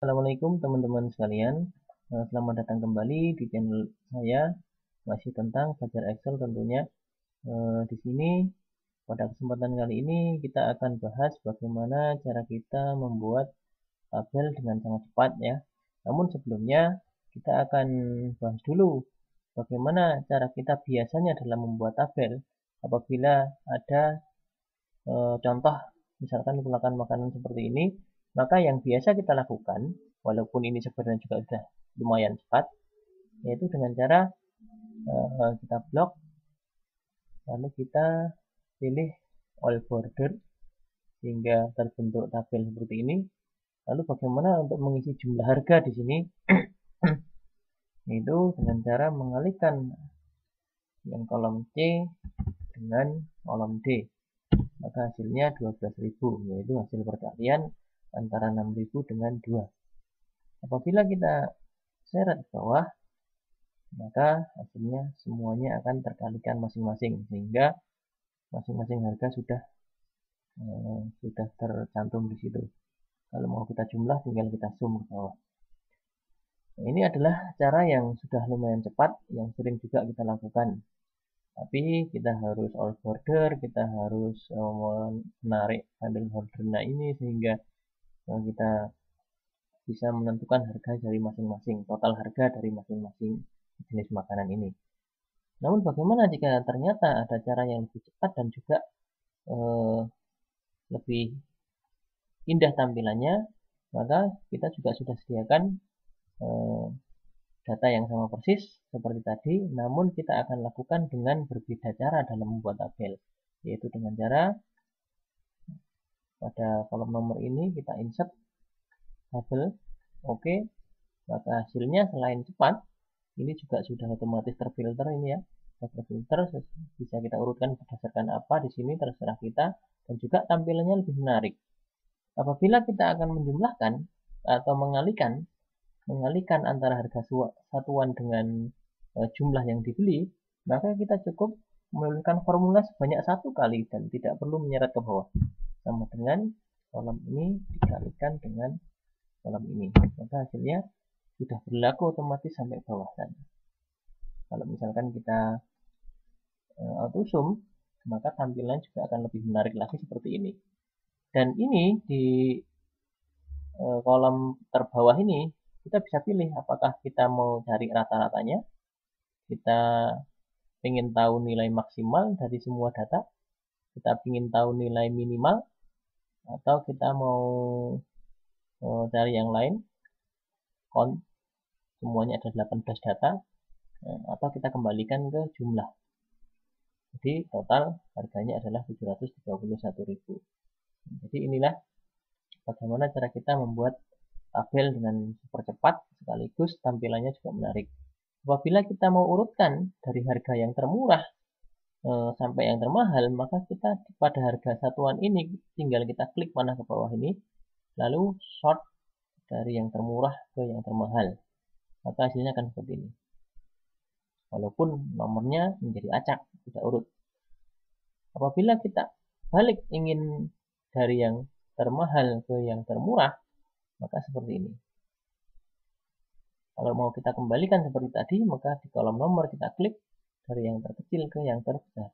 Assalamualaikum teman-teman sekalian. Eh, Selamat datang kembali di channel saya. Masih tentang belajar Excel tentunya. Eh, Di sini pada kesempatan kali ini kita akan bahas bagaimana cara kita membuat tabel dengan sangat cepat ya. Namun sebelumnya kita akan bahas dulu Bagaimana cara kita biasanya dalam membuat tabel Apabila ada eh, contoh misalkan menggunakan makanan seperti ini maka yang biasa kita lakukan, walaupun ini sebenarnya juga sudah lumayan cepat, yaitu dengan cara uh, kita blok, lalu kita pilih all border, sehingga terbentuk tabel seperti ini. Lalu bagaimana untuk mengisi jumlah harga di sini? itu dengan cara mengalihkan yang kolom C dengan kolom D. Maka hasilnya 12.000, yaitu hasil perkalian antara 6000 dengan 2. Apabila kita seret ke bawah, maka hasilnya semuanya akan terkalikan masing-masing sehingga masing-masing harga sudah eh, sudah tercantum di situ. Kalau mau kita jumlah tinggal kita zoom ke bawah. Nah, ini adalah cara yang sudah lumayan cepat yang sering juga kita lakukan. Tapi kita harus all border, kita harus eh, menarik handle bordernya ini sehingga kita bisa menentukan harga dari masing-masing, total harga dari masing-masing jenis makanan ini. Namun bagaimana jika ternyata ada cara yang lebih cepat dan juga eh, lebih indah tampilannya, maka kita juga sudah sediakan eh, data yang sama persis seperti tadi, namun kita akan lakukan dengan berbeda cara dalam membuat tabel, yaitu dengan cara pada kolom nomor ini kita insert tabel. Oke okay. maka hasilnya selain cepat ini juga sudah otomatis terfilter ini ya. Terfilter bisa kita urutkan berdasarkan apa di sini terserah kita. Dan juga tampilannya lebih menarik. Apabila kita akan menjumlahkan atau mengalihkan mengalihkan antara harga satuan dengan e, jumlah yang dibeli maka kita cukup menuliskan formula sebanyak satu kali dan tidak perlu menyeret ke bawah sama dengan kolom ini dikalikan dengan kolom ini. Maka hasilnya sudah berlaku otomatis sampai bawah sana kalau misalkan kita uh, auto zoom maka tampilan juga akan lebih menarik lagi seperti ini. Dan ini di uh, kolom terbawah ini kita bisa pilih apakah kita mau cari rata-ratanya. Kita ingin tahu nilai maksimal dari semua data. Kita ingin tahu nilai minimal atau kita mau uh, cari yang lain count semuanya ada 18 data uh, atau kita kembalikan ke jumlah. Jadi total harganya adalah 731.000 jadi inilah bagaimana cara kita membuat tabel dengan super cepat sekaligus tampilannya juga menarik. Apabila kita mau urutkan dari harga yang termurah e, sampai yang termahal, maka kita pada harga satuan ini tinggal kita klik mana ke bawah ini, lalu sort dari yang termurah ke yang termahal. Maka hasilnya akan seperti ini. Walaupun nomornya menjadi acak, tidak urut. Apabila kita balik ingin dari yang termahal ke yang termurah, maka seperti ini. Kalau mau kita kembalikan seperti tadi, maka di kolom nomor kita klik dari yang terkecil ke yang terbesar.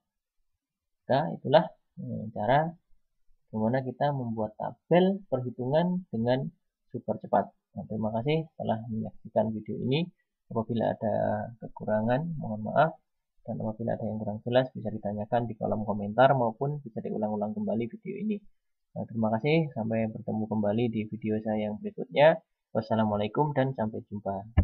Maka itulah eh, cara bagaimana kita membuat tabel perhitungan dengan super cepat. Nah, terima kasih telah menyaksikan video ini. Apabila ada kekurangan, mohon maaf. Dan apabila ada yang kurang jelas, bisa ditanyakan di kolom komentar maupun bisa diulang-ulang kembali video ini. Nah, terima kasih. Sampai bertemu kembali di video saya yang berikutnya. Wassalamualaikum dan sampai jumpa.